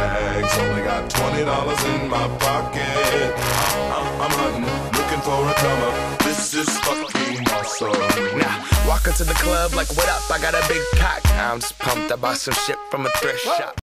tags. Only got twenty dollars in my pocket. I'm, I'm hunting, looking for a come up. This is fucking awesome. Now, walk into the club like, what up? I got a big cock. I'm just pumped. I bought some shit from a thrift shop.